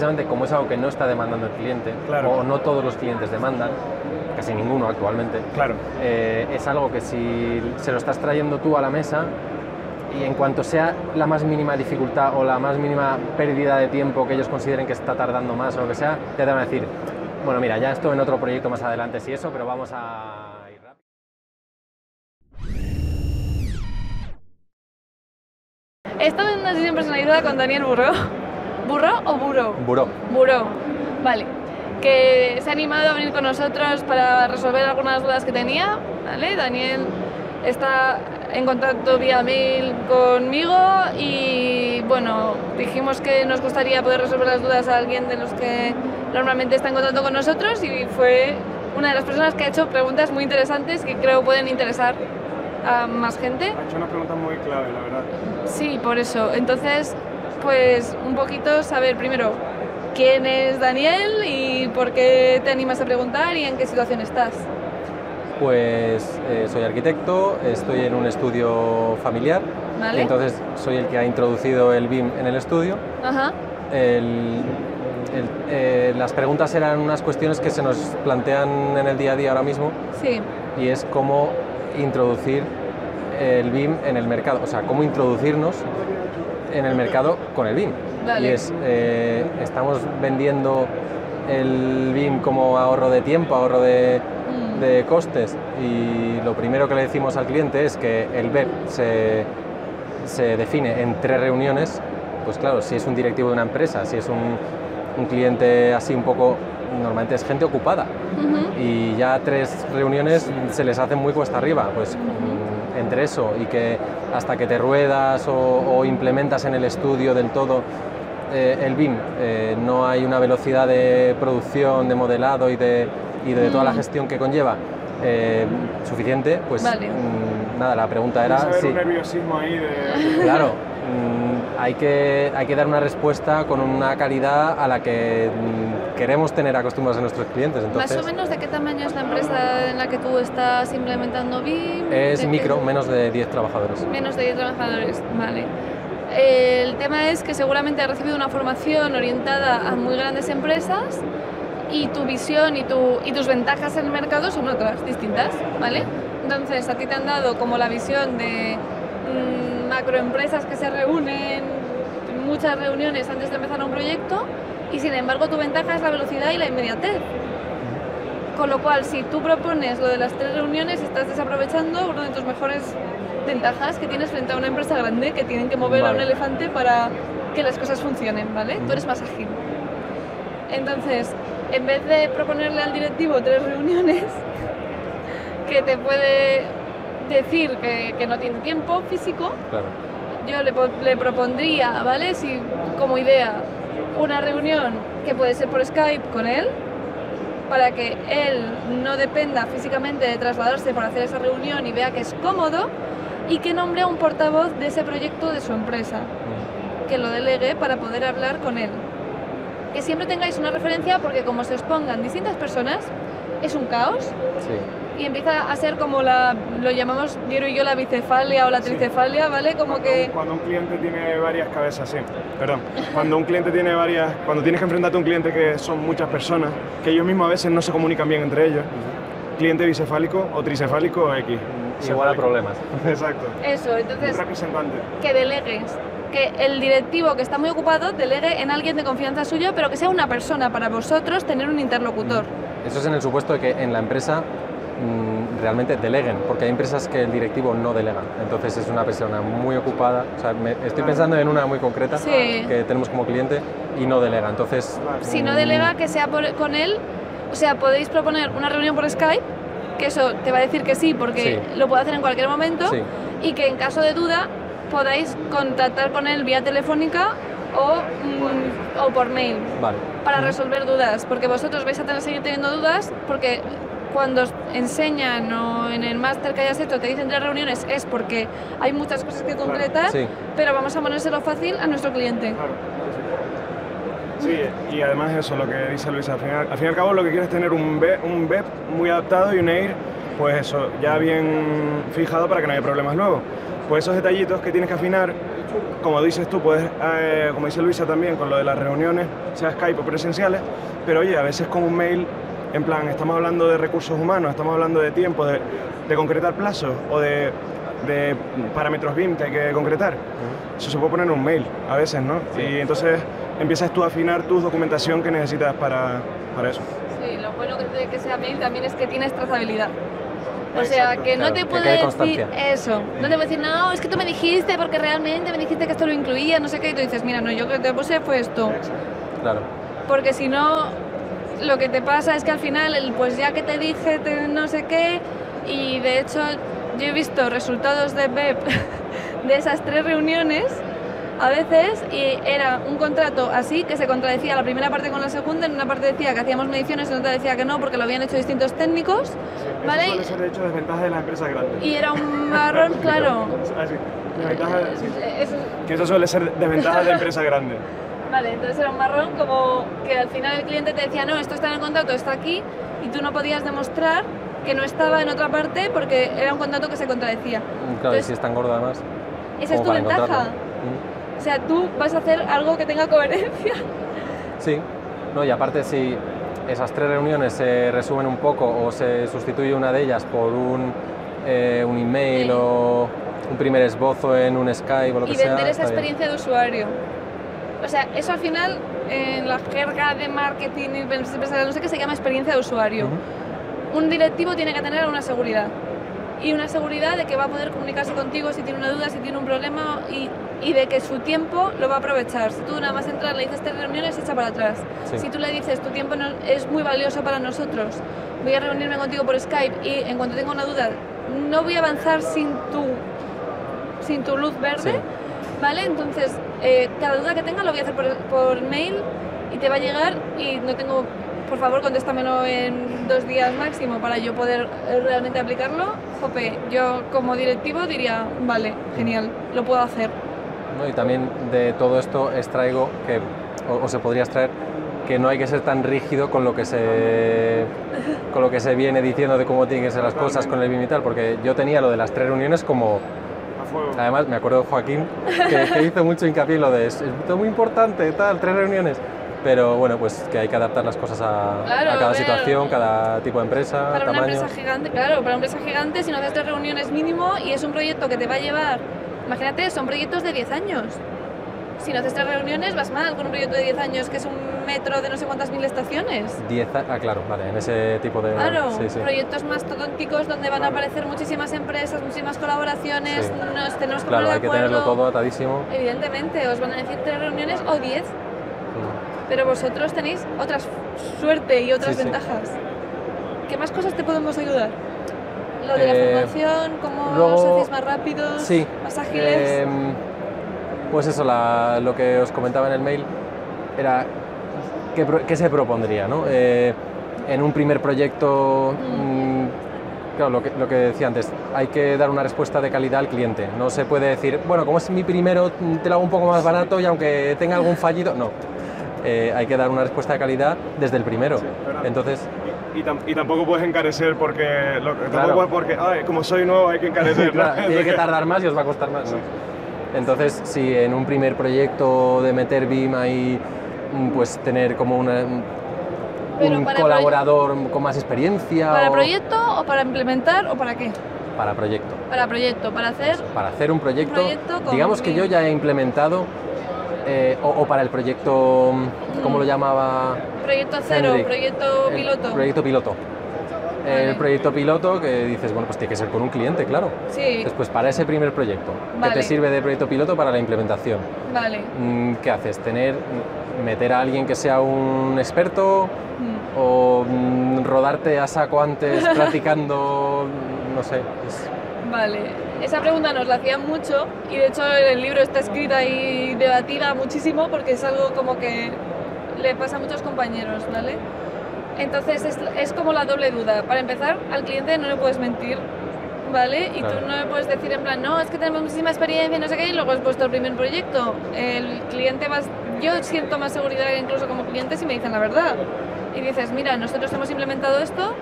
precisamente como es algo que no está demandando el cliente, Claro. o no todos los clientes demandan, casi ninguno actualmente, Claro. eh, es algo que si se lo estás trayendo tú a la mesa y en cuanto sea la más mínima dificultad o la más mínima pérdida de tiempo que ellos consideren que está tardando más o lo que sea, ya te van a decir, bueno, mira, ya esto en otro proyecto más adelante sí eso, pero vamos a ir rápido. He estado en una sesión personalizada con Daniel Burro. ¿Burro o Burro? Buró. Buró, vale. Que se ha animado a venir con nosotros para resolver algunas dudas que tenía, ¿vale? Daniel está en contacto vía mail conmigo y bueno, dijimos que nos gustaría poder resolver las dudas a alguien de los que normalmente está en contacto con nosotros y fue una de las personas que ha hecho preguntas muy interesantes que creo pueden interesar a más gente. Ha hecho una pregunta muy clave, la verdad. Sí, por eso. Entonces, pues un poquito saber primero quién es Daniel y por qué te animas a preguntar y en qué situación estás. Pues eh, soy arquitecto, estoy en un estudio familiar, ¿Vale? entonces soy el que ha introducido el BIM en el estudio. Ajá. El- el- eh, las preguntas eran unas cuestiones que se nos plantean en el día a día ahora mismo Sí. y es cómo introducir el BIM en el mercado, o sea, cómo introducirnos en el mercado con el BIM. Y es, eh, estamos vendiendo el BIM como ahorro de tiempo, ahorro de, Mm. de costes. Y lo primero que le decimos al cliente es que el BEP se, se define en tres reuniones, pues claro, si es un directivo de una empresa, si es un, un cliente así un poco, normalmente es gente ocupada. Y ya tres reuniones se les hacen muy cuesta arriba, pues entre eso y que hasta que te ruedas o, o implementas en el estudio del todo eh, el BIM, eh, no hay una velocidad de producción, de modelado y de, y de toda la Mm. gestión que conlleva eh, suficiente, pues Vale. mm, nada, la pregunta era sí, un nerviosismo ahí de... claro, mm, hay que, hay que dar una respuesta con una calidad a la que mm, queremos tener acostumbrados a nuestros clientes. Entonces, Más o menos de qué tamaño es la empresa en la que tú estás implementando BIM. Es ¿De qué- micro, menos de 10 trabajadores. Menos de 10 trabajadores, vale. El tema es que seguramente has recibido una formación orientada a muy grandes empresas y tu visión y, tu, y tus ventajas en el mercado son otras, distintas, ¿vale? Entonces, a ti te han dado como la visión de mm, macroempresas que se reúnen, muchas reuniones antes de empezar un proyecto y sin embargo tu ventaja es la velocidad y la inmediatez. Con lo cual, si tú propones lo de las tres reuniones, estás desaprovechando una de tus mejores ventajas que tienes frente a una empresa grande que tienen que mover a un Vale. elefante para que las cosas funcionen, ¿vale? Tú eres más ágil. Entonces, en vez de proponerle al directivo tres reuniones, que te puede decir que, que no tiene tiempo físico, Claro. yo le, le propondría, ¿vale? Si como idea una reunión que puede ser por Skype con él, para que él no dependa físicamente de trasladarse para hacer esa reunión y vea que es cómodo y que nombre a un portavoz de ese proyecto de su empresa, que lo delegue para poder hablar con él. Que siempre tengáis una referencia porque como se expongan distintas personas, es un caos Sí. Y empieza a ser como la, lo llamamos Diego y yo la bicefalia o la Sí. tricefalia, ¿vale? Como Cuando, que... cuando un cliente tiene varias cabezas, sí. Perdón. Cuando un cliente tiene varias... Cuando tienes que enfrentarte a un cliente que son muchas personas, que ellos mismos a veces no se comunican bien entre ellos, cliente bicefálico o tricefálico o X. Igual a problemas. Exacto. Eso, Un entonces representante. que delegues, que el directivo que está muy ocupado delegue en alguien de confianza suyo, pero que sea una persona para vosotros tener un interlocutor. Eso es en el supuesto de que en la empresa realmente deleguen, porque hay empresas que el directivo no delega. Entonces es una persona muy ocupada. O sea, me- estoy pensando en una muy concreta Sí. que tenemos como cliente y no delega. Entonces, Si no mm, delega, que sea por- con él, o sea, podéis proponer una reunión por Skype, que eso te va a decir que sí, porque Sí. lo puede hacer en cualquier momento, Sí. y que en caso de duda podáis contactar con él vía telefónica o, mm, o por mail. Vale. para resolver dudas, porque vosotros vais a tener seguir teniendo dudas, porque cuando enseñan o en el máster que hayas hecho te dicen tres reuniones es porque hay muchas cosas que concretar, Sí. pero vamos a ponérselo fácil a nuestro cliente. Claro. Sí, y además eso, lo que dice Luisa, al al fin y al cabo lo que quieres es tener un BEP, un BEP muy adaptado y un EIR, pues eso, ya bien fijado para que no haya problemas luego. Pues esos detallitos que tienes que afinar, como dices tú, puedes, eh, como dice Luisa también, con lo de las reuniones, sea Skype o presenciales, pero oye, a veces con un mail, en plan, estamos hablando de recursos humanos, estamos hablando de tiempo, de, de concretar plazos o de, de parámetros BIM que hay que concretar. Eso se puede poner en un mail a veces, ¿no? Y entonces empiezas tú a afinar tu documentación que necesitas para, para eso. Sí, lo bueno de que sea mail también es que tienes trazabilidad. O sea, Exacto. que no Claro, te puede decir eso. No te puede decir, no, es que tú me dijiste porque realmente me dijiste que esto lo incluía, no sé qué. Y tú dices, mira, no, yo lo que te puse fue esto. Claro. Porque si no, lo que te pasa es que al final, pues ya que te dije te- no sé qué, y de hecho yo he visto resultados de BEP de esas tres reuniones a veces y era un contrato así que se contradecía la primera parte con la segunda, en una parte decía que hacíamos mediciones, en otra decía que no porque lo habían hecho distintos técnicos, ¿vale? Eso suele ser de hecho desventaja de las empresas grandes. Y era un marrón, claro. Ah, sí. Desventaja de- sí. Eso- Que eso suele ser desventaja de empresas grandes. Vale, entonces era un marrón como que al final el cliente te decía, no, esto está en el contrato, está aquí, y tú no podías demostrar que no estaba en otra parte porque era un contrato que se contradecía. Claro, y Entonces, si es tan gordo además. esa es tu ventaja. Mm. O sea, tú vas a hacer algo que tenga coherencia. Sí, no, y aparte si esas tres reuniones se resumen un poco o se sustituye una de ellas por un, eh, un email Sí. o un primer esbozo en un Skype o lo que y sea. vender esa está bien. experiencia de usuario. O sea, eso al final, en la jerga de marketing empresarial, no sé qué, se llama experiencia de usuario. Un directivo tiene que tener una seguridad. Y una seguridad de que va a poder comunicarse contigo si tiene una duda, si tiene un problema y, y de que su tiempo lo va a aprovechar. Si tú nada más entras, le dices tres reuniones, se echa para atrás. Sí. Si tú le dices tu tiempo no- es muy valioso para nosotros, voy a reunirme contigo por Skype y en cuanto tenga una duda, no voy a avanzar sin tu, sin tu luz verde, Sí. ¿Vale? Entonces, eh, cada duda que tenga lo voy a hacer por, por mail y te va a llegar y no tengo, por favor, contéstamelo en dos días máximo para yo poder eh, realmente aplicarlo. Jope, yo como directivo diría, vale, genial, lo puedo hacer. ¿no? Y también de todo esto extraigo que, o, o se podría extraer, que no hay que ser tan rígido con lo que se con lo que se viene diciendo de cómo tienen que ser las cosas con el BIM y tal, porque yo tenía lo de las tres reuniones como fuego. Además, me acuerdo de Joaquín, que, que hizo mucho hincapié en lo de es, es muy importante, tal, tres reuniones. Pero bueno, pues que hay que adaptar las cosas a, Claro, a a cada situación, cada tipo de empresa, Para una tamaño. empresa gigante, claro, para una empresa gigante, si no haces tres reuniones mínimo y es un proyecto que te va a llevar, imagínate, son proyectos de 10 años. Si no haces tres reuniones, vas mal con un proyecto de 10 años que es un metro de no sé cuántas mil estaciones. Diez a- ah, claro, vale, en ese tipo de... Claro, sí, sí. proyectos mastodónticos donde van a aparecer muchísimas empresas, muchísimas colaboraciones, Sí. nos tenemos que Claro, poner hay de que tenerlo acuerdo. todo atadísimo. Evidentemente, os van a decir tres reuniones o 10, Mm. pero vosotros tenéis otras suerte y otras ventajas. ¿Qué más cosas te podemos ayudar? Lo de Eh, la formación, cómo luego- os hacéis más rápidos, Sí. más ágiles. em, pues eso, la- lo que os comentaba en el mail era qué, se propondría, ¿no? Eh, en un primer proyecto, mm, claro, lo que, lo que decía antes, hay que dar una respuesta de calidad al cliente. No se puede decir, bueno, como es mi primero, te lo hago un poco más barato y aunque tenga algún fallido, no. Eh, hay que dar una respuesta de calidad desde el primero. Entonces, Y, tam- y tampoco puedes encarecer porque, lo- Claro. tampoco porque, ay, como soy nuevo hay que encarecer. ¿no? Claro, tiene que tardar más y os va a costar más. ¿no? Entonces, si en un primer proyecto de meter BIM hay mm, pues tener como una- un colaborador con más experiencia ¿Para o- proyecto o para implementar o para qué? para proyecto. Para proyecto, para hacer Para hacer un proyecto, digamos que yo ya he implementado eh, o, o para el proyecto, mm, ¿cómo lo llamaba? proyecto cero, proyecto piloto. proyecto piloto. Vale. El proyecto piloto que dices, bueno, pues tiene que ser con un cliente, claro. Sí, Después, para ese primer proyecto, ¿qué Vale. te sirve de proyecto piloto para la implementación? vale. Mm, ¿Qué haces? ¿Tener, meter a alguien que sea un experto Mm. o mm, rodarte a saco antes practicando, no sé? es- Vale, esa pregunta nos la hacían mucho y de hecho en el libro está escrita y debatida muchísimo porque es algo como que le pasa a muchos compañeros, ¿vale? Entonces es, es como la doble duda. Para empezar, al cliente no le puedes mentir, ¿vale? Y Claro. tú no le puedes decir en plan, no, es que tenemos muchísima experiencia y no sé qué, y luego puesto el primer proyecto. El cliente va... Yo siento más seguridad incluso como cliente si me dicen la verdad. Y dices, mira, nosotros hemos implementado esto,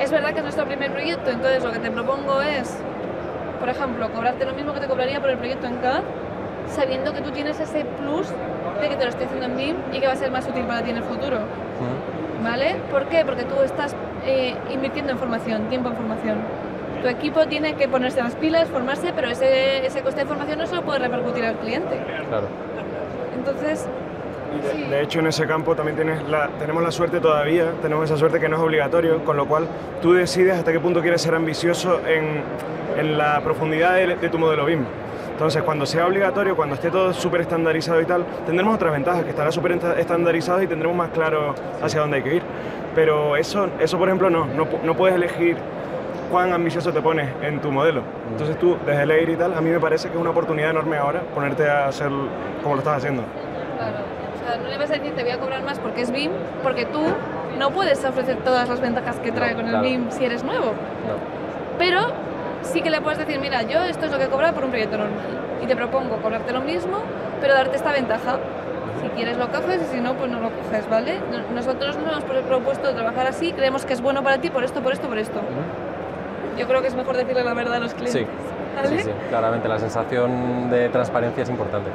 es verdad que es nuestro primer proyecto, entonces lo que te propongo es, por ejemplo, cobrarte lo mismo que te cobraría por el proyecto en CAD, sabiendo que tú tienes ese plus de que te lo estoy haciendo en BIM y que va a ser más útil para ti en el futuro. ¿Vale? ¿Por qué? Porque tú estás eh, invirtiendo en formación, tiempo en formación. Tu equipo tiene que ponerse las pilas, formarse, pero ese, ese coste de formación no se lo puede repercutir al cliente. Claro. Entonces, De, Sí. de hecho, en ese campo también tienes la, tenemos la suerte todavía, tenemos esa suerte que no es obligatorio, con lo cual tú decides hasta qué punto quieres ser ambicioso en, en la profundidad de, de tu modelo BIM. Entonces, cuando sea obligatorio, cuando esté todo súper estandarizado y tal, tendremos otras ventajas, que estará súper esta- estandarizado y tendremos más claro hacia dónde hay que ir. Pero eso, eso por ejemplo, no, no, no puedes elegir cuán ambicioso te pones en tu modelo. Entonces tú, desde el EIR y tal, a mí me parece que es una oportunidad enorme ahora ponerte a hacer como lo estás haciendo. claro, o sea, no le vas a decir te voy a cobrar más porque es BIM, porque tú no puedes ofrecer todas las ventajas que trae No, con claro. el BIM si eres nuevo. No. Pero sí que le puedes decir, mira, yo esto es lo que cobra por un proyecto normal. Y te propongo cobrarte lo mismo, pero darte esta ventaja. Si quieres lo coges y si no, pues no lo coges, ¿vale? No- Nosotros nos hemos propuesto trabajar así, creemos que es bueno para ti por esto, por esto, por esto. Yo creo que es mejor decirle la verdad a los clientes. Sí. ¿vale? Sí, sí, claramente la sensación de transparencia es importante.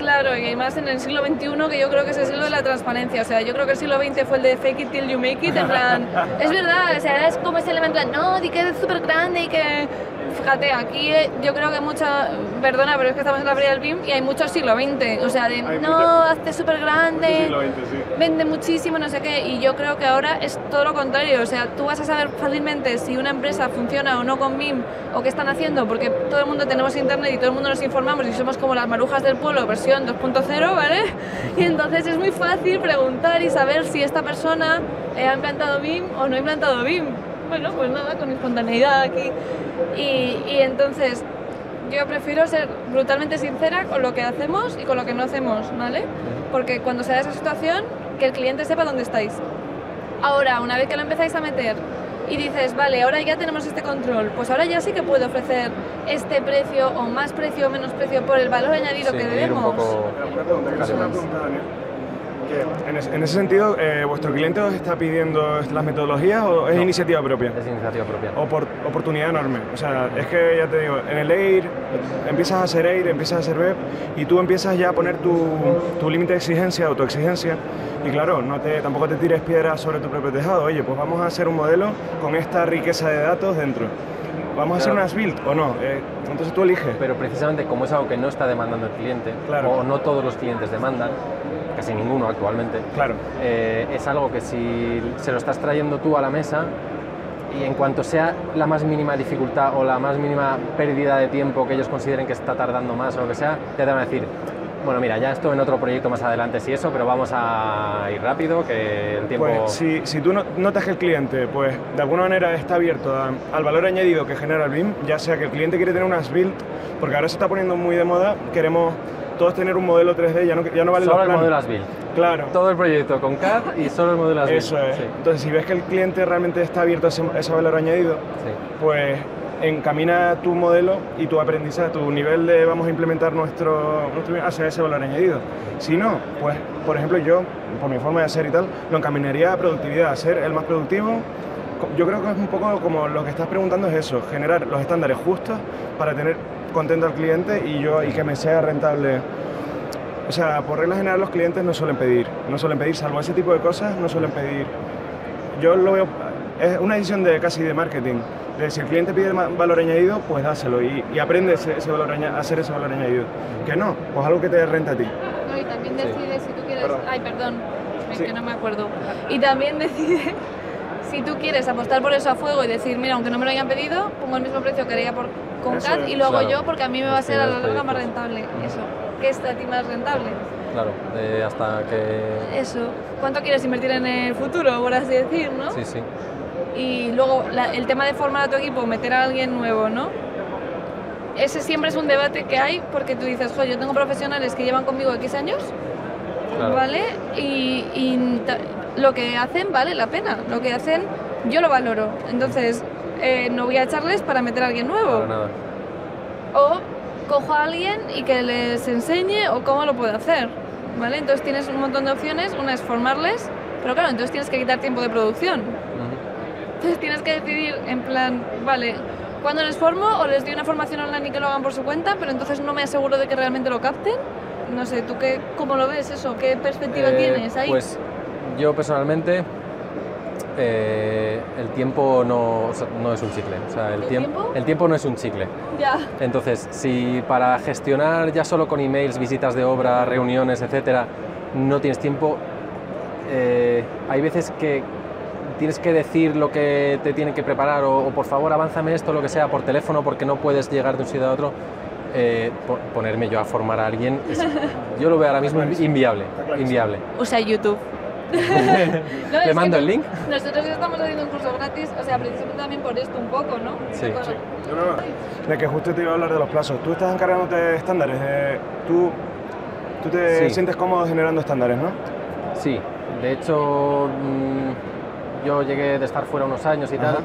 Claro, y además en el siglo XXI que yo creo que es el siglo de la transparencia. O sea, yo creo que el siglo XX fue el de fake it till you make it. En plan, es verdad, o sea, es como ese elemento, en plan, no, di que es súper grande y que. Fíjate, aquí eh, yo creo que mucha. Perdona, pero es que estamos en la feria del BIM y hay mucho siglo XX. O sea, de Hay no, mucho- hazte súper grande. vende muchísimo, no sé qué, y yo creo que ahora es todo lo contrario, o sea, tú vas a saber fácilmente si una empresa funciona o no con BIM o qué están haciendo, porque todo el mundo tenemos internet y todo el mundo nos informamos y somos como las marujas del pueblo versión 2.0, ¿vale? Y entonces es muy fácil preguntar y saber si esta persona eh, ha implantado BIM o no ha implantado BIM. Bueno, pues nada, con espontaneidad aquí. Y, y entonces yo prefiero ser brutalmente sincera con lo que hacemos y con lo que no hacemos, ¿vale? Porque cuando se da esa situación, que el cliente sepa dónde estáis. Ahora, una vez que lo empezáis a meter y dices, vale, ahora ya tenemos este control, pues ahora ya sí que puedo ofrecer este precio o más precio o menos precio por el valor añadido Sí, que ir un debemos. poco... Que en, ese, en ese sentido, eh, ¿vuestro cliente os está pidiendo las metodologías o es No. iniciativa propia? Es iniciativa propia. Opor- oportunidad enorme. O sea, es que ya te digo, en el EIR empiezas a hacer EIR, empiezas a hacer web y tú empiezas ya a poner tu, tu límite de exigencia o tu exigencia. Y claro, no te, tampoco te tires piedras sobre tu propio tejado. Oye, pues vamos a hacer un modelo con esta riqueza de datos dentro. ¿Vamos a hacer unas build o no? Eh, entonces tú eliges. Pero precisamente como es algo que no está demandando el cliente, Claro. o no todos los clientes demandan, casi ninguno actualmente, Claro. eh, es algo que si se lo estás trayendo tú a la mesa y en cuanto sea la más mínima dificultad o la más mínima pérdida de tiempo que ellos consideren que está tardando más o lo que sea, ya te van a decir, bueno, mira, ya esto en otro proyecto más adelante sí eso, pero vamos a ir rápido, que el tiempo... Pues si, si tú no- notas que el cliente, pues de alguna manera está abierto a- al valor añadido que genera el BIM, ya sea que el cliente quiere tener unas build, porque ahora se está poniendo muy de moda, queremos todos tener un modelo 3D, ya no, ya no vale Solo los el modelo. Claro, Todo el proyecto con CAD y solo el modelo as build. eso es. Sí, Entonces, si ves que el cliente realmente está abierto a ese, a ese valor añadido, sí. pues encamina tu modelo y tu aprendizaje, tu nivel de vamos a implementar nuestro, nuestro hacia ese valor añadido. Si no, pues por ejemplo yo, por mi forma de hacer y tal, lo encaminaría a productividad, a ser el más productivo. Yo creo que es un poco como lo que estás preguntando es eso, generar los estándares justos para tener contento al cliente y yo y que me sea rentable. O sea, por regla general los clientes no suelen pedir, no suelen pedir, salvo ese tipo de cosas, no suelen pedir yo lo veo, es una decisión de casi de marketing. De si el cliente pide valor añadido, pues dáselo y, y aprende ese, ese valor a hacer ese valor añadido. Que no, pues algo que te renta a ti. No, y también Sí. decide si tú quieres. Perdón. Ay, perdón, es Sí. que no me acuerdo. Y también decide si tú quieres apostar por eso a fuego y decir, mira, aunque no me lo hayan pedido, pongo el mismo precio que haría por, con Eso CAD y luego claro. yo porque a mí me va a ser a la larga más proyectos. rentable. Eso. ¿Qué es a ti más rentable? Claro, eh, hasta que... Eso. ¿Cuánto quieres invertir en el futuro, por así decir, no? Sí, sí. Y luego la- el tema de formar a tu equipo, meter a alguien nuevo, ¿no? Ese siempre es un debate que hay porque tú dices, jo, yo tengo profesionales que llevan conmigo X años, Claro. ¿vale? Y, y lo que hacen vale la pena, lo que hacen yo lo valoro. Entonces, eh, no voy a echarles para meter a alguien nuevo. Nada. O cojo a alguien y que les enseñe o cómo lo puedo hacer, ¿vale? Entonces tienes un montón de opciones, una es formarles, pero claro, entonces tienes que quitar tiempo de producción. Entonces tienes que decidir en plan, vale, cuando les formo o les doy una formación online y que lo hagan por su cuenta, pero entonces no me aseguro de que realmente lo capten. No sé, ¿tú qué, cómo lo ves eso? ¿Qué perspectiva Eh, tienes ahí? Pues yo personalmente eh, el tiempo no, o sea, no es un chicle. O sea, el, ¿El tiemp- tiempo? el tiempo no es un chicle. ya. Entonces, si para gestionar ya solo con emails, visitas de obra, reuniones, etcétera, no tienes tiempo, eh, hay veces que tienes que decir lo que te tienen que preparar o, o por favor avánzame esto, lo que sea, por teléfono porque no puedes llegar de un sitio a otro. eh, po- ponerme yo a formar a alguien, es- yo lo veo ahora mismo inviable, inviable. Usa YouTube. No, es ¿Le que mando el link? Nosotros estamos haciendo un curso gratis, o sea, precisamente también por esto un poco, ¿no? Sí. Bueno, Sí. No, no, no. De que justo te iba a hablar de los plazos. Tú estás encargándote de estándares. eh, tú, tú te Sí. sientes cómodo generando estándares, ¿no? Sí, de hecho mm, yo llegué de estar fuera unos años y tal.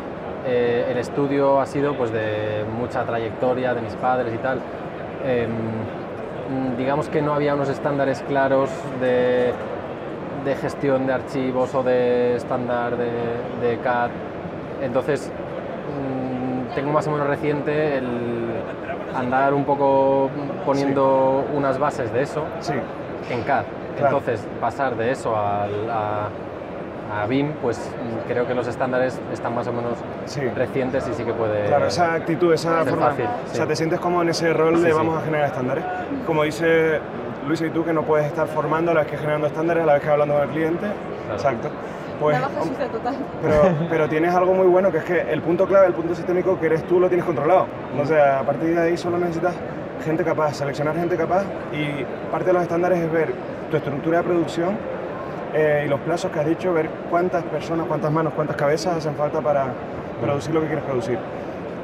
Eh, el estudio ha sido pues de mucha trayectoria de mis padres y tal. Em, mm, digamos que no había unos estándares claros de, de gestión de archivos o de estándar de, de CAD. Entonces mm, tengo más o menos reciente el andar un poco poniendo unas bases de eso Sí. en CAD. Claro. Entonces, pasar de eso al- a, a BIM, pues mm, creo que los estándares están más o menos Sí. recientes y sí que puede... Claro, esa actitud, esa forma. fácil, O sea, te sientes como en ese rol Sí, de vamos a generar estándares. Como dice Luis y tú, que no puedes estar formando a la vez que generando estándares, a la vez que hablando con el cliente. Exacto. Pues, total. pero, pero tienes algo muy bueno que es que el punto clave, el punto sistémico que eres tú, lo tienes controlado. O sea, a partir de ahí solo necesitas gente capaz, seleccionar gente capaz y parte de los estándares es ver tu estructura de producción eh, y los plazos que has dicho, ver cuántas personas, cuántas manos, cuántas cabezas hacen falta para producir lo que quieres producir.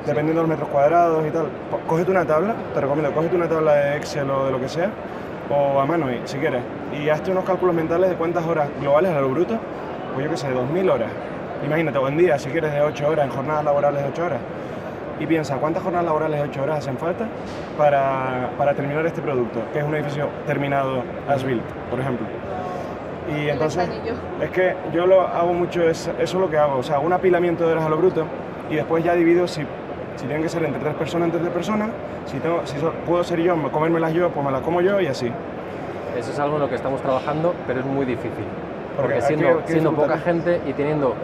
Dependiendo de los metros cuadrados y tal. Cógete una tabla, te recomiendo, cógete una tabla de Excel o de lo que sea, o a mano, si quieres, y hazte unos cálculos mentales de cuántas horas globales a lo bruto, pues yo qué sé, 2.000 horas. Imagínate, o en día, si quieres, de 8 horas, en jornadas laborales de 8 horas. Y piensa, ¿cuántas jornadas laborales de 8 horas hacen falta para, para terminar este producto? Que es un edificio terminado as built, por ejemplo. Y entonces, es que yo lo hago mucho, es, eso es lo que hago, o sea, un apilamiento de horas a lo bruto y después ya divido si, si tienen que ser entre tres personas, entre tres personas, si, tengo, si so- puedo ser yo, comérmelas yo, pues me las como yo y así. Eso es algo en lo que estamos trabajando, pero es muy difícil. Porque siendo, poca gente y teniendo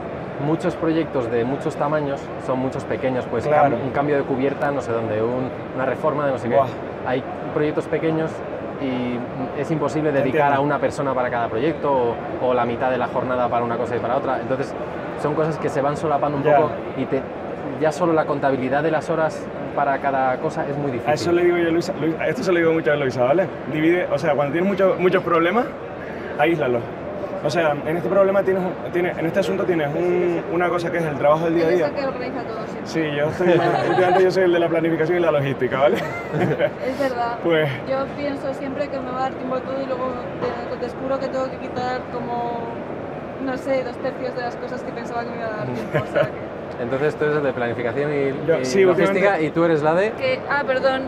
muchos proyectos de muchos tamaños, son muchos pequeños, pues Claro. un cambio de cubierta, no sé dónde, un- una reforma de no sé Buah. qué. Hay proyectos pequeños y es imposible dedicar entiendo. a una persona para cada proyecto o, o la mitad de la jornada para una cosa y para otra. Entonces, son cosas que se van solapando un poco y te, ya solo la contabilidad de las horas para cada cosa es muy difícil. A eso le digo yo a Luisa, Luis- a esto se lo digo muchas veces a Luisa, ¿vale? Divide, o sea, cuando tienes muchos muchos problemas, aíslalos. O sea, en este problema tienes, tienes en este asunto tienes un- una cosa que es el trabajo del día a día. el que organiza todo, sí. Sí, yo estoy, últimamente yo soy el de la planificación y la logística, ¿vale? Es verdad. Pues Yo pienso siempre que me va a dar tiempo a todo y luego te, te descubro que tengo que quitar como, no sé, dos tercios de las cosas que pensaba que me iba a dar tiempo. O sea, que, Entonces tú eres el de planificación y, Yo- y sí, logística y tú eres la de... que- ah, perdón.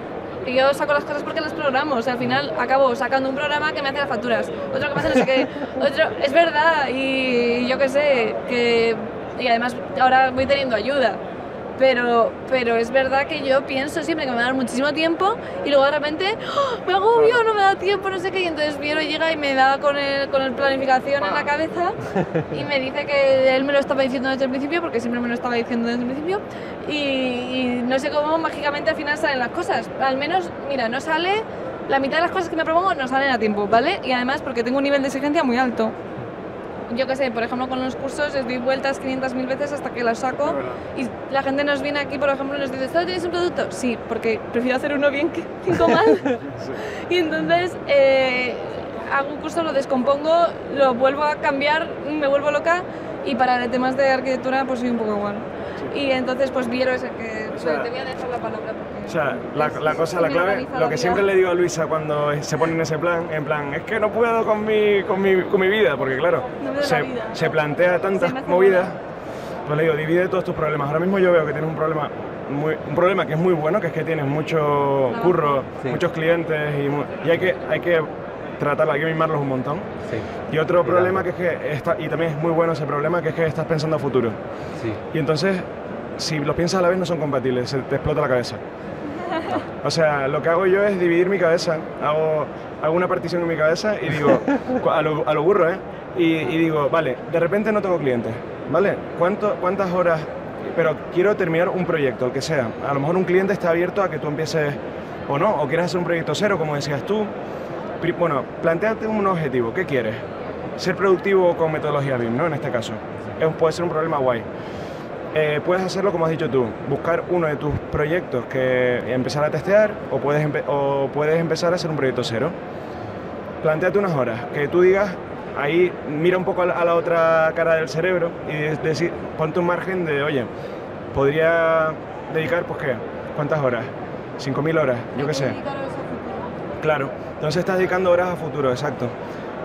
Y yo saco las cosas porque las programo. O sea, al final acabo sacando un programa que me hace las facturas. Otro que me hace no sé qué. Otro, es verdad. Y yo qué sé. Que, y además ahora voy teniendo ayuda. Pero, pero es verdad que yo pienso siempre que me va a dar muchísimo tiempo y luego de repente ¡oh! me agobio, no me da tiempo, no sé qué. Y entonces Viero llega y me da con el, con el planificación en la cabeza y me dice que él me lo estaba diciendo desde el principio, porque siempre me lo estaba diciendo desde el principio. Y, y no sé cómo mágicamente al final salen las cosas. Al menos, mira, no sale. La mitad de las cosas que me propongo no salen a tiempo, ¿vale? Y además porque tengo un nivel de exigencia muy alto. Yo qué sé, por ejemplo, con los cursos les doy vueltas 500.000 veces hasta que los saco. Y la gente nos viene aquí, por ejemplo, y nos dice, ¿solo tienes un producto? Sí, porque prefiero hacer uno bien que cinco mal. Y entonces eh, hago un curso, lo descompongo, lo vuelvo a cambiar, me vuelvo loca. Y para temas de arquitectura, pues soy un poco igual. Y entonces, pues Viero es el que... sea, te voy a dejar la palabra porque... O sea, la, es- la cosa, la clave, lo que vida. siempre le digo a Luisa cuando se pone en ese plan, en plan, es que no puedo con mi, con mi, con mi vida, porque claro, No se, vida. se plantea tantas Se movidas, pues le digo, divide todos tus problemas. Ahora mismo yo veo que tienes un problema, muy, un problema que es muy bueno, que es que tienes mucho curro, Sí. muchos clientes y, mu- y hay, que, hay que tratarlo, hay que mimarlos un montón. Sí, Y otro Y problema que es que, está, y también es muy bueno ese problema, que es que estás pensando a futuro. sí. Y entonces, si los piensas a la vez no son compatibles, se te explota la cabeza. O sea, lo que hago yo es dividir mi cabeza, hago, hago una partición en mi cabeza y digo, a lo, a lo burro, ¿eh? Y, y digo, vale, de repente no tengo clientes, ¿vale? ¿Cuánto, ¿Cuántas horas? Pero quiero terminar un proyecto, el que sea. A lo mejor un cliente está abierto a que tú empieces o no, o quieres hacer un proyecto cero, como decías tú. Bueno, planteate un objetivo, ¿qué quieres? Ser productivo con metodología BIM, ¿no? En este caso. Es puede ser un problema guay. Eh, puedes hacerlo como has dicho tú, buscar uno de tus proyectos que empezar a testear o puedes, o puedes empezar a hacer un proyecto cero. Planteate unas horas, que tú digas, ahí mira un poco a la, a la otra cara del cerebro y decir, ponte un margen de, oye, podría dedicar, pues qué, ¿cuántas horas? ¿5.000 horas? Yo qué sé. Claro, entonces estás dedicando horas a futuro, exacto.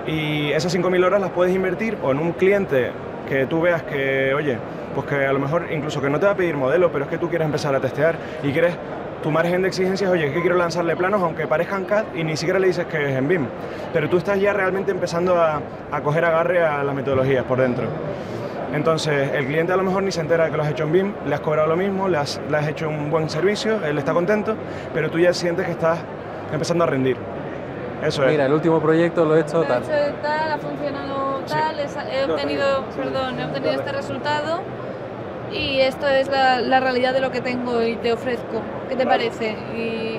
Y esas 5.000 horas las puedes invertir o en un cliente que tú veas que, oye, pues que a lo mejor incluso que no te va a pedir modelo, pero es que tú quieres empezar a testear y quieres, tu margen de exigencia es, oye, que quiero lanzarle planos aunque parezcan CAD y ni siquiera le dices que es en BIM. Pero tú estás ya realmente empezando a, a coger agarre a las metodologías por dentro. Entonces, el cliente a lo mejor ni se entera de que lo has hecho en BIM, le has cobrado lo mismo, le has, le has hecho un buen servicio, él está contento, pero tú ya sientes que estás empezando a rendir. Eso es. Mira, el último proyecto lo he hecho Lo he tal. hecho de tal, ha funcionado Sí. tal, es- he obtenido, perdón, he obtenido este resultado y esto es la, la realidad de lo que tengo y te ofrezco. ¿Qué te parece? Y,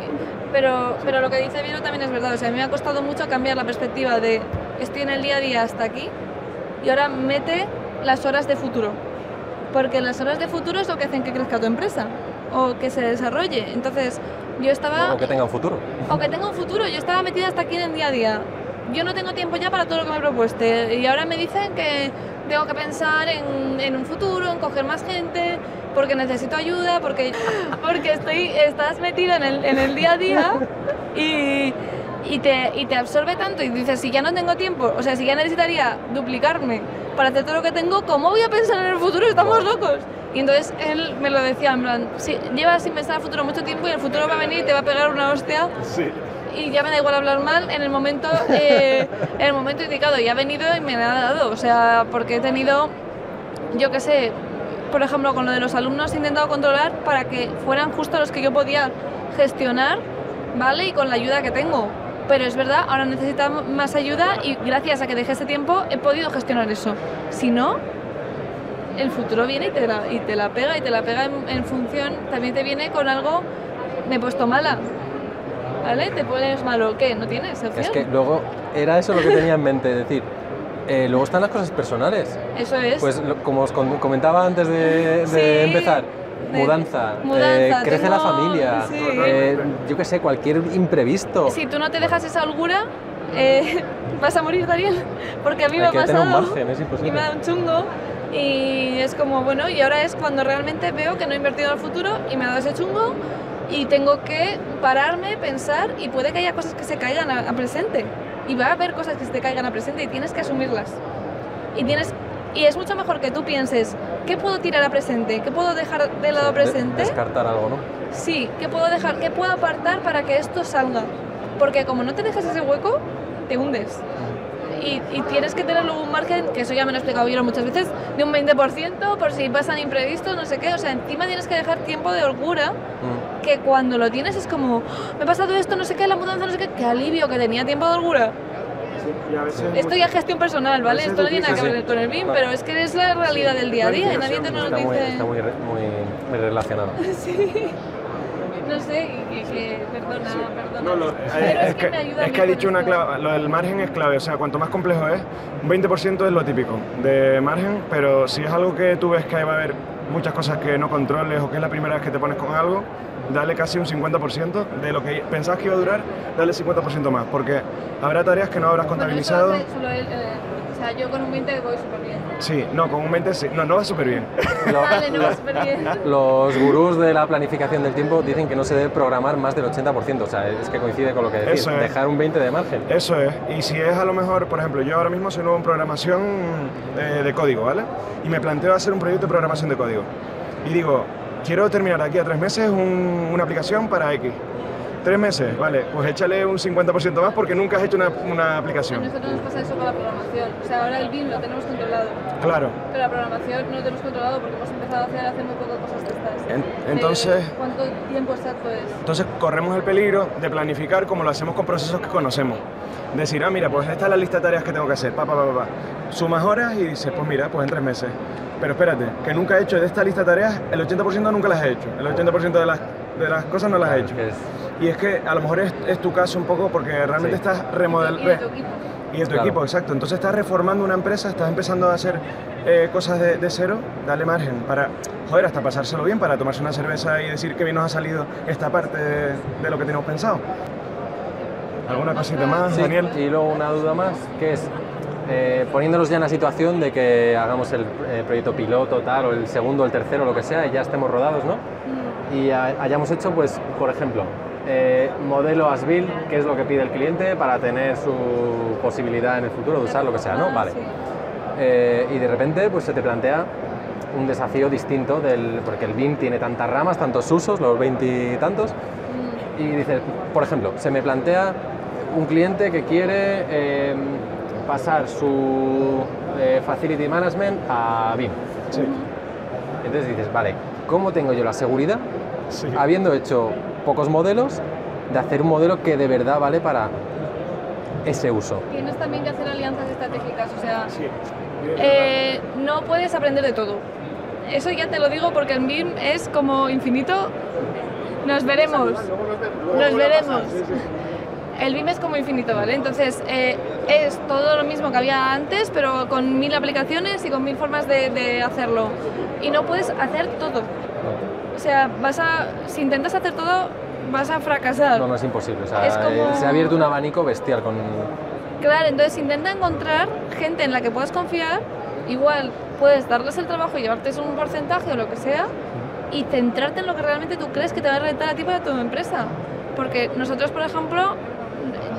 pero, pero lo que dice Viro también es verdad, o sea, a mí me ha costado mucho cambiar la perspectiva de estoy en el día a día hasta aquí y ahora mete las horas de futuro. Porque las horas de futuro es lo que hacen que crezca tu empresa o que se desarrolle. Entonces, yo estaba O que tenga un futuro. o que tenga un futuro. Yo estaba metida hasta aquí en el día a día. Yo no tengo tiempo ya para todo lo que me he propuesto. Y ahora me dicen que tengo que pensar en, en un futuro, en coger más gente, porque necesito ayuda, porque, porque estoy, estás metido en el, en el día a día y, y, te, y te absorbe tanto. Y dices, si ya no tengo tiempo, o sea, si ya necesitaría duplicarme para hacer todo lo que tengo, ¿cómo voy a pensar en el futuro? Estamos locos. Y entonces él me lo decía, en plan, sí, llevas sin pensar en el futuro mucho tiempo y el futuro va a venir y te va a pegar una hostia Sí. y ya me da igual hablar mal en el momento eh, en el momento indicado. Y ha venido y me la ha dado. O sea porque he tenido yo qué sé por ejemplo con lo de los alumnos he intentado controlar para que fueran justo los que yo podía gestionar vale y con la ayuda que tengo. Pero es verdad ahora necesitamos más ayuda y gracias a que dejé este tiempo he podido gestionar eso. Si no el futuro viene y te la, y te la pega y te la pega en, en función también te viene con algo me he puesto mala ¿Vale? Te pones malo, ¿qué? ¿No tienes opción? Es que luego era eso lo que tenía en mente, es decir, eh, luego están las cosas personales. Eso es. Pues lo- como os comentaba antes de, de Sí. empezar, De- mudanza, eh, crece la familia, sí. eh, yo qué sé, cualquier imprevisto. si tú no te dejas esa holgura, eh, vas a morir, Daniel. Porque a mí Hay me ha tener un pasado. margen, es imposible. Y me da un chungo. Y es como, bueno, y ahora es cuando realmente veo que no he invertido en el futuro y me ha dado ese chungo y tengo que pararme, pensar y puede que haya cosas que se caigan a, a presente. Y va a haber cosas que se te caigan a presente y tienes que asumirlas. Y tienes y es mucho mejor que tú pienses, ¿qué puedo tirar a presente? ¿Qué puedo dejar de lado presente? descartar algo, ¿no? Sí, ¿qué puedo dejar? ¿Qué puedo apartar para que esto salga? Porque como no te dejas ese hueco, te hundes. Y, y tienes que tener luego un margen, que eso ya me lo he explicado yo muchas veces, de un 20% por si pasan imprevistos, no sé qué. O sea, encima tienes que dejar tiempo de holgura, Mm. que cuando lo tienes es como, "Oh, me ha pasado esto, no sé qué, la mudanza, no sé qué, qué alivio que tenía tiempo de holgura. Veces Esto ya es gestión personal, ¿vale? Sí, Esto no sí, tiene nada sí, que sí. ver con el BIM, Vale. pero es que es la realidad del día a día y nadie te nos Está muy, dice... está muy, re- muy, muy relacionado. Sí. No sé, y que, perdona, perdona. No, Pero eh, es, que, me ayuda a es que ha dicho una clave, lo del margen es clave, o sea, cuanto más complejo es, un 20% es lo típico de margen, pero si es algo que tú ves que va a haber muchas cosas que no controles o que es la primera vez que te pones con algo, dale casi un 50% de lo que pensabas que iba a durar, dale 50% más, porque habrá tareas que no habrás contabilizado. O sea, yo con un 20 voy súper bien. Sí, no, con un 20 sí, no, no va súper bien. Lo- Vale, no va súper bien. Los gurús de la planificación del tiempo dicen que no se debe programar más del 80%, o sea, es que coincide con lo que decís, Eso es. dejar un 20% de margen. Eso es. Y si es a lo mejor, por ejemplo, yo ahora mismo soy nuevo en programación eh, de código, ¿vale? Y me planteo hacer un proyecto de programación de código. Y digo, quiero terminar aquí a tres meses un- una aplicación para X. Tres meses, vale, pues échale un 50% más porque nunca has hecho una, una A aplicación. nosotros nos pasa eso con la programación. O sea, ahora el BIM lo tenemos controlado, Claro. pero la programación no lo tenemos controlado porque hemos empezado a hacer hace muy poco cosas de estas. En- entonces- ¿Cuánto tiempo exacto es? Entonces corremos el peligro de planificar como lo hacemos con procesos que conocemos. Decir, ah, mira, pues esta es la lista de tareas que tengo que hacer, pa, pa, pa, pa, pa. Sumas horas y dices, pues mira, pues en tres meses. Pero espérate, que nunca he hecho de esta lista de tareas, el 80% nunca las he hecho. El 80% de las, de las cosas no las he hecho. Y es que a lo mejor es, es tu caso un poco porque realmente Sí. estás Y remodelando... de tu equipo. Y de tu Claro. equipo, exacto. Entonces estás reformando una empresa, estás empezando a hacer eh, cosas de, de cero, dale margen para, joder, hasta pasárselo bien, para tomarse una cerveza y decir que bien nos ha salido esta parte de, de lo que teníamos pensado. ¿Alguna cosita más, Sí, Daniel? y luego una duda más, que es, eh, poniéndonos ya en la situación de que hagamos el eh, proyecto piloto, tal, o el segundo, el tercero, lo que sea, y ya estemos rodados, ¿no? Y ha- hayamos hecho, pues, por ejemplo, eh, modelo as-built, que es lo que pide el cliente para tener su posibilidad en el futuro de usar lo que sea, ¿no? Ah, Vale. sí. Eh, y de repente, pues se te plantea un desafío distinto, del, porque el BIM tiene tantas ramas, tantos usos, los veintitantos, Mm, y dices, por ejemplo, se me plantea un cliente que quiere eh, pasar su eh, facility management a BIM. Sí. Entonces dices, vale, ¿cómo tengo yo la seguridad, Sí. habiendo hecho pocos modelos, de hacer un modelo que de verdad vale para ese uso? Tienes también que hacer alianzas estratégicas, o sea, Sí. eh, no puedes aprender de todo. Eso ya te lo digo porque el BIM es como infinito. Nos veremos. Nos veremos. El BIM es como infinito, ¿vale? Entonces eh, es todo lo mismo que había antes, pero con mil aplicaciones y con mil formas de, de hacerlo. Y no puedes hacer todo. O sea, vas a, si intentas hacer todo, vas a fracasar. No, no es imposible. O sea, Es como- eh, se ha abierto un abanico bestial con... Claro, entonces intenta encontrar gente en la que puedas confiar. Igual puedes darles el trabajo y llevarte un porcentaje o lo que sea y centrarte en lo que realmente tú crees que te va a rentar a ti para tu empresa. Porque nosotros, por ejemplo,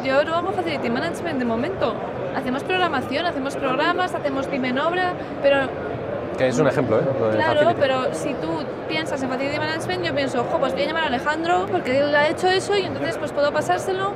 yo no hago facility management de momento. Hacemos programación, hacemos programas, hacemos PYME en obra, pero Que es un ejemplo, ¿eh? Claro, Facility. pero si tú piensas en Facility Management, yo pienso, ojo, pues voy a llamar a Alejandro porque él ha hecho eso y entonces pues puedo pasárselo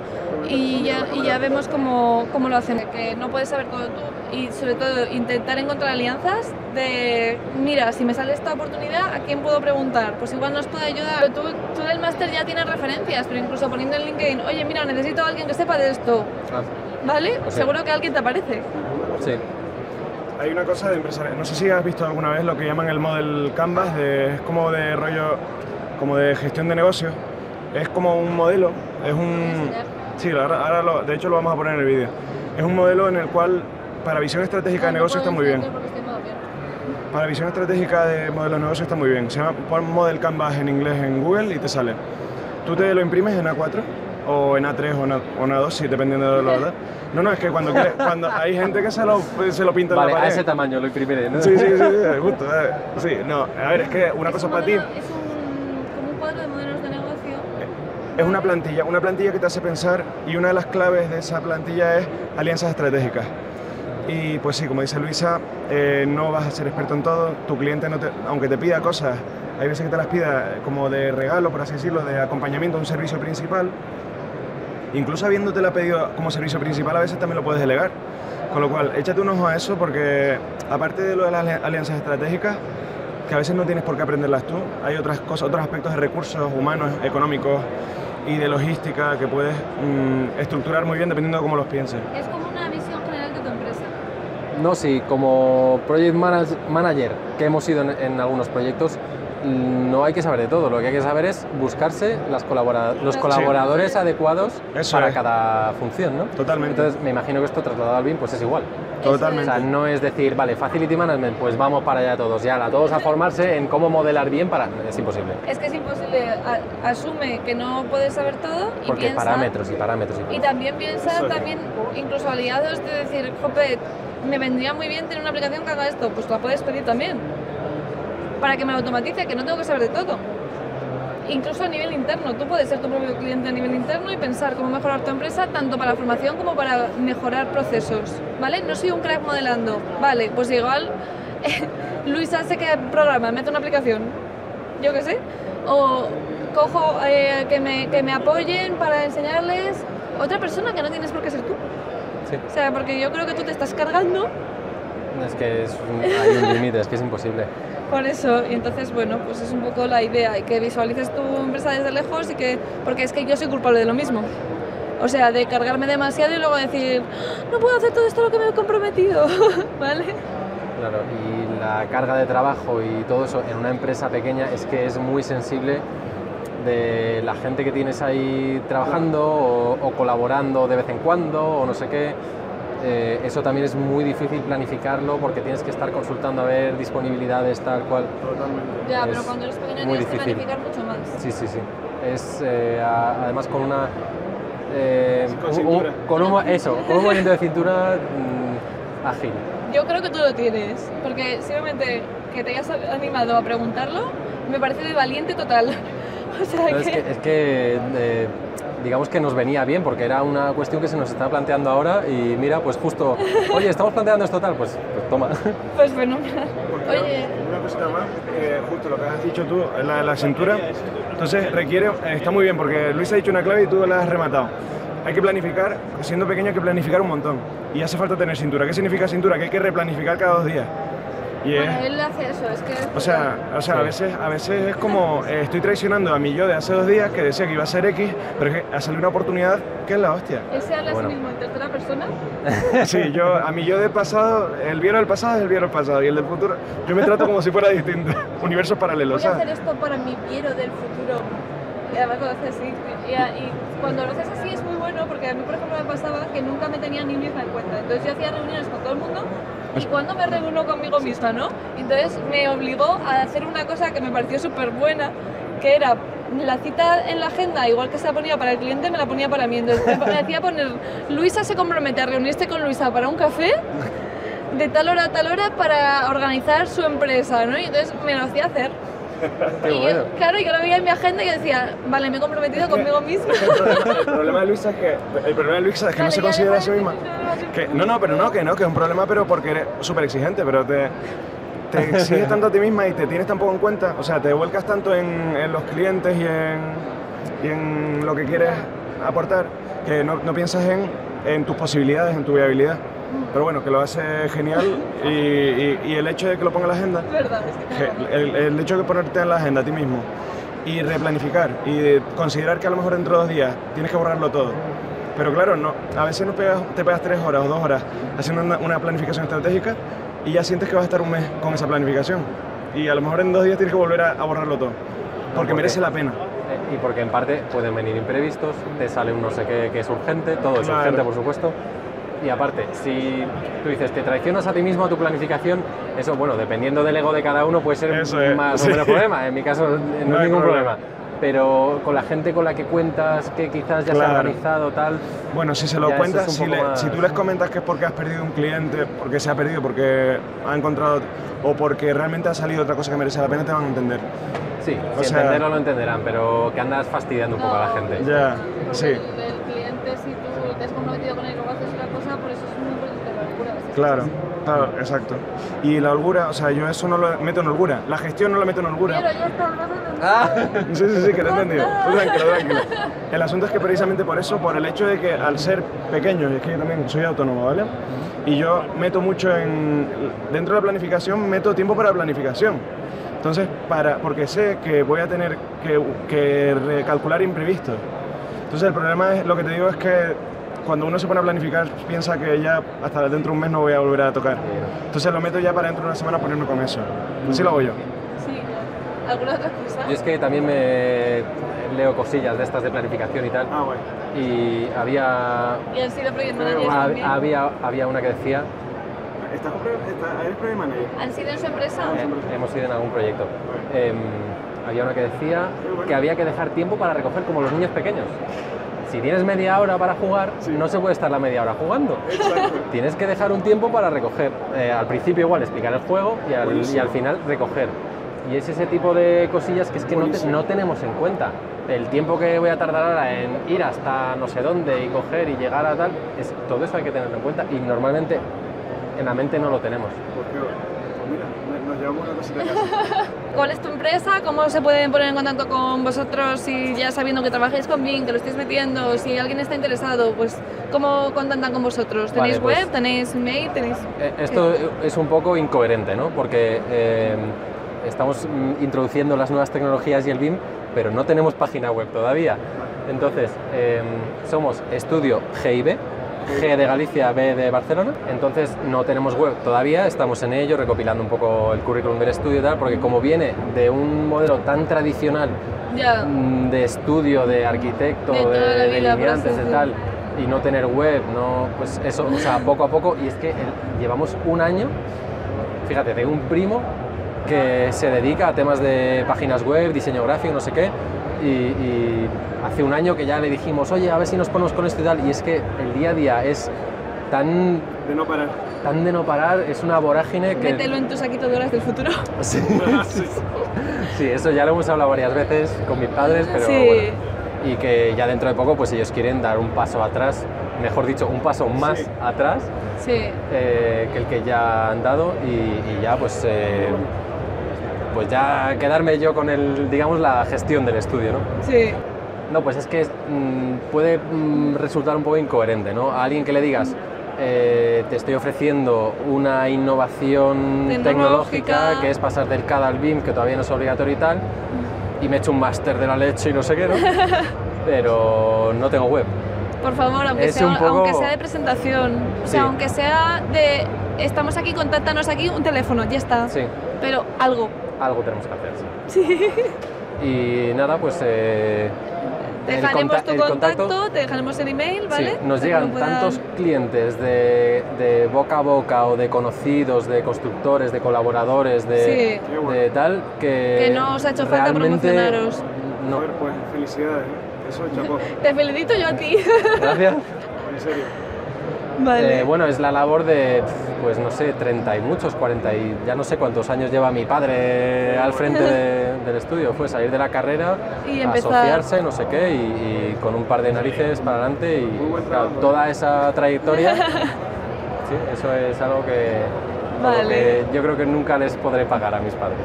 y ya, y ya vemos cómo, cómo lo hacen. Que no puedes saber todo tú y sobre todo intentar encontrar alianzas de, mira, si me sale esta oportunidad, ¿a quién puedo preguntar? Pues igual nos puede ayudar. Tú, tú del máster ya tienes referencias, pero incluso poniendo en LinkedIn, oye, mira, necesito a alguien que sepa de esto, Ah, ¿vale? Pues sí. Seguro que alguien te aparece. sí. Hay una cosa de empresarial. No sé si has visto alguna vez lo que llaman el model Canvas, de, es como de rollo, como de gestión de negocios. Es como un modelo, es un... Sí, ahora, ahora lo- de hecho lo vamos a poner en el vídeo. Es un modelo en el cual para visión estratégica de negocio está muy bien. Para visión estratégica de modelo de negocio está muy bien. Se llama pon Model Canvas en inglés en Google y te sale. Tú te lo imprimes en A4 o en A3 o en, A, o en A2, sí, dependiendo de lo verdad. No, no, es que cuando, quieres- cuando hay gente que se lo, se lo pinta Vale, en la a pared. ese tamaño lo imprimiré, ¿no? Sí, sí, sí, sí, justo. eh, Sí, no, a ver, es que una Es cosa un para ti modelo- Es un, como un cuadro de modelos de negocio. es una plantilla, una plantilla que te hace pensar y una de las claves de esa plantilla es alianzas estratégicas. Y pues sí, como dice Luisa, eh, no vas a ser experto en todo, tu cliente no te, aunque te pida cosas, hay veces que te las pida como de regalo, por así decirlo, de acompañamiento a un servicio principal, incluso habiéndote la pedido como servicio principal, a veces también lo puedes delegar. Con lo cual, échate un ojo a eso porque aparte de lo de las ali- alianzas estratégicas, que a veces no tienes por qué aprenderlas tú, hay otras cosas, otros aspectos de recursos humanos, económicos y de logística que puedes mm, estructurar muy bien dependiendo de cómo los pienses. Es como una visión general de tu empresa. No, sí, como project manag- manager que hemos sido en, en algunos proyectos, no hay que saber de todo. Lo que hay que saber es buscarse las colabora- los Sí. colaboradores adecuados Eso para es. cada función, ¿no? Totalmente. Entonces, me imagino que esto trasladado al BIM pues es igual. Eso O Totalmente. sea, no es decir, vale, Facility Management, pues vamos para allá todos, ya, a todos a formarse en cómo modelar bien para... Es imposible. Es que es imposible. asume que no puedes saber todo y Porque piensa. parámetros y parámetros y Y cosas. también piensa, es. también, incluso aliados, de decir, jope, me vendría muy bien tener una aplicación que haga esto, pues la puedes pedir también. Para que me automatice, que no tengo que saber de todo. Incluso a nivel interno, tú puedes ser tu propio cliente a nivel interno y pensar cómo mejorar tu empresa, tanto para formación como para mejorar procesos. ¿Vale? No soy un crack modelando. Vale, pues igual Luisa sé que programa, mete una aplicación. Yo qué sé. O cojo eh, que, me, que me apoyen para enseñarles otra persona que no tienes por qué ser tú. Sí. O sea, porque yo creo que tú te estás cargando Es que es un- hay un límite, es que es imposible. por eso. Y entonces, bueno, pues es un poco la idea. Y que visualices tu empresa desde lejos y que. Porque es que yo soy culpable de lo mismo. O sea, de cargarme demasiado y luego decir, "Ah, no puedo hacer todo esto lo que me he comprometido. ¿Vale? Claro, y la carga de trabajo y todo eso en una empresa pequeña es que es muy sensible de la gente que tienes ahí trabajando o, o colaborando de vez en cuando o no sé qué. Eh, eso también es muy difícil planificarlo porque tienes que estar consultando a ver disponibilidades tal cual. Totalmente. Ya, Es pero cuando eres pequeño muy tienes que difícil. planificar mucho más. Sí, sí, sí. Es eh, a- además con una... eh, con un- cintura. un- con un mo- eso, con un movimiento de cintura mm, ágil. Yo creo que tú lo tienes, porque simplemente que te hayas animado a preguntarlo me parece de valiente total. O sea No, es que, que, es que, eh, digamos que nos venía bien porque era una cuestión que se nos estaba planteando ahora y mira, pues justo, oye, estamos planteando esto tal, pues, pues toma. pues fenomenal. Porque Oye, una cosita más, eh, justo lo que has dicho tú, la de la cintura, entonces requiere, eh, está muy bien porque Luis ha dicho una clave y tú la has rematado. Hay que planificar, siendo pequeño hay que planificar un montón y hace falta tener cintura. ¿Qué significa cintura? Que hay que replanificar cada dos días. Y es, bueno, él hace eso, es que... o sea, o sea a, veces, a veces es como eh, estoy traicionando a mi yo de hace dos días que decía que iba a ser X, pero es que ha salido una oportunidad que es la hostia. Él se habla a sí Bueno. mismo en tercera persona. Sí, yo, a mi yo del pasado, el Viero del pasado es el Viero del pasado y el del futuro, yo me trato como si fuera distinto, universos paralelos, Voy a hacer esto para mi Piero del futuro. Y además lo hace así. Y, y cuando lo haces así es muy bueno porque a mí, por ejemplo, me pasaba que nunca me tenía ni misma en cuenta. Entonces yo hacía reuniones con todo el mundo y cuando me reúno conmigo misma, ¿no? Entonces me obligó a hacer una cosa que me pareció súper buena, que era la cita en la agenda, igual que se la ponía para el cliente, me la ponía para mí. Entonces me me hacía poner, Luisa se compromete a reunirse con Luisa para un café de tal hora a tal hora para organizar su empresa, ¿no? Y entonces me lo hacía hacer. Qué Y yo- bueno. claro, yo lo veía en mi agenda y yo decía, vale, me he comprometido conmigo misma. El problema de Luisa es que, el problema de Luisa es que no se considera a sí misma. Que, no, no, pero no, que no, que es un problema, pero porque eres súper exigente, pero te, te exiges tanto a ti misma y te tienes tan poco en cuenta, o sea, te vuelcas tanto en, en los clientes y en, y en lo que quieres aportar, que no, no piensas en, en tus posibilidades, en tu viabilidad. Pero bueno, que lo hace genial y, y- y el hecho de que lo ponga en la agenda Es verdad, es que el, el hecho de ponerte en la agenda a ti mismo y replanificar y de considerar que a lo mejor dentro de dos días tienes que borrarlo todo. Pero claro, no, a veces no pegas, te pegas tres horas o dos horas haciendo una, una planificación estratégica y ya sientes que vas a estar un mes con esa planificación. Y a lo mejor en dos días tienes que volver a, a borrarlo todo. Porque porque- merece la pena. Eh, Y porque en parte pueden venir imprevistos, te sale un no sé qué que es urgente, todo es Claro. urgente por supuesto. Y aparte, si tú dices, te traicionas a ti mismo, a tu planificación, eso, bueno, dependiendo del ego de cada uno puede ser Eso es, más sí. o menos problema. En mi caso no, No hay ningún problema. problema. Pero con la gente con la que cuentas, que quizás ya se Claro. ha organizado, tal, Bueno, si se lo cuentas, es si, le- más- si tú les comentas que es porque has perdido un cliente, porque se ha perdido, porque ha encontrado o porque realmente ha salido otra cosa que merece la pena, te van a entender. sí, O si sea- entenderlo lo entenderán, pero que andas fastidiando un poco a la gente. Ya, sí. El, el cliente, si tú te has comprometido con él y luego haces una cosa, por eso es muy importante la locura. Claro, claro, exacto. Y la holgura, o sea, yo eso no lo meto en holgura. La gestión no la meto en holgura. Pero yo. Ah, Sí, sí, sí, que te he entendido. Tranquilo, tranquilo. El asunto es que precisamente por eso, por el hecho de que al ser pequeño, es que yo también soy autónomo, ¿vale? Y yo meto mucho en... Dentro de la planificación, meto tiempo para planificación. Entonces, para, porque sé que voy a tener que, que recalcular imprevistos. Entonces, el problema es, lo que te digo es que cuando uno se pone a planificar, piensa que ya hasta dentro de un mes no voy a volver a tocar. Entonces, lo meto ya para dentro de una semana ponerme con eso. Así lo hago yo. Sí. ¿Alguna otra cosa? yo es que también me leo cosillas de estas de planificación y tal, Ah, bueno. y había, Y han sido project managers también. había, había una que decía, ¿Estás con ¿Eres project manager? ¿Han sido en su empresa? Eh, hemos ido en algún proyecto. Em, había una que decía que había que dejar tiempo para recoger como los niños pequeños. Si tienes media hora para jugar, no se puede estar la media hora jugando. Tienes que dejar un tiempo para recoger. Eh, al principio igual explicar el juego y al, y al final recoger. Y es ese tipo de cosillas que es que no, te- no tenemos en cuenta. El tiempo que voy a tardar ahora en ir hasta no sé dónde y coger y llegar a tal, es, todo eso hay que tenerlo en cuenta y normalmente en la mente no lo tenemos. Mira, nos llevamos una cosita a casa. ¿Cuál es tu empresa? ¿Cómo se pueden poner en contacto con vosotros si ya sabiendo que trabajáis con Bing, que lo estáis metiendo, si alguien está interesado, pues cómo contactan con vosotros? ¿Tenéis Vale, pues- web? ¿Tenéis email? ¿Tenéis...? Eh, Esto es un poco incoherente, ¿no? Porque eh, estamos mm, introduciendo las nuevas tecnologías y el BIM, pero no tenemos página web todavía. Entonces, eh, somos estudio GIB, G de Galicia, B de Barcelona. Entonces, no tenemos web todavía, estamos en ello, recopilando un poco el currículum del estudio y tal, porque como viene de un modelo tan tradicional mm, de estudio, de arquitecto, De de, de tal, y no tener web, no, pues eso, o sea, poco a poco, y es que llevamos un año, fíjate, de un primo que se dedica a temas de páginas web, diseño gráfico, no sé qué, y, y hace un año que ya le dijimos, oye, a ver si nos ponemos con esto y tal, y es que el día a día es tan, De no parar. tan de no parar, es una vorágine que... Mételo en tu saquito de horas del futuro. Sí, sí, sí, eso ya lo hemos hablado varias veces con mis padres, pero Sí. bueno. Y que ya dentro de poco, pues ellos quieren dar un paso atrás, mejor dicho, un paso más Sí. atrás Sí. eh, que el que ya han dado y, y ya, pues, eh, pues ya quedarme yo con el, digamos, la gestión del estudio, ¿no? Sí. No, pues es que mm, puede mm, resultar un poco incoherente, ¿no? A alguien que le digas, eh, te estoy ofreciendo una innovación Tecnológica. tecnológica que es pasar del CAD al BIM, que todavía no es obligatorio y tal, y me he hecho un máster de la leche y no sé qué, ¿no? Pero no tengo web. Por favor, aunque, sea, un poco- aunque sea de presentación, o sea, aunque sea de estamos aquí, contáctanos aquí, un teléfono, ya está. Sí, Pero algo. Algo tenemos que hacer. Sí. Y nada, pues... eh, Te dejaremos conta- tu contacto, te dejaremos el email, ¿vale? Sí, nos Para llegan puedan- tantos clientes de, de boca a boca o de conocidos, de constructores, de colaboradores, de, Sí. Tal, que... Que no os ha hecho falta realmente- promocionaros. No, Joder, pues felicidades. ¿eh? Eso, chapó. Te felicito yo a ti. gracias. En serio. Vale. Eh, bueno, es la labor de, pues no sé, 30 y muchos, 40 y ya no sé cuántos años lleva mi padre al frente de- del estudio. Fue salir de la carrera, Y empezar. asociarse, no sé qué, y, y con un par de narices para adelante y claro, toda esa trayectoria. sí, eso es algo que, algo Vale. que yo creo que nunca les podré pagar a mis padres.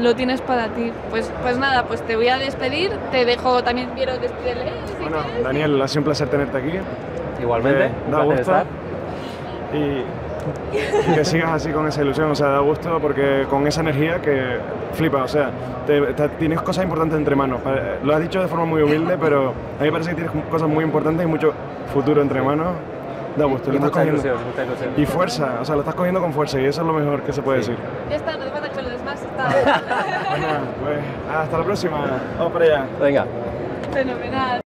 Lo tienes para ti. Pues, pues nada, pues te voy a despedir. Te dejo también, quiero despedirle. Si Bueno, quieres. Daniel, ha sido un placer tenerte aquí. Igualmente, Eh, un da gusto. estar. Y, y que sigas así con esa ilusión, o sea, da gusto porque con esa energía que flipa, o sea, te- te- tienes cosas importantes entre manos. Pa- Lo has dicho de forma muy humilde, pero a mí me parece que tienes cosas muy importantes y mucho futuro entre manos. Da gusto, Y lo estás mucha cogiendo. ilusión, mucha ilusión. Y fuerza, o sea, lo estás cogiendo con fuerza y eso es lo mejor que se puede Sí. decir. Ya está, no te falta que lo des más. Está Bueno, pues hasta la próxima. Vamos para allá. Venga. fenomenal.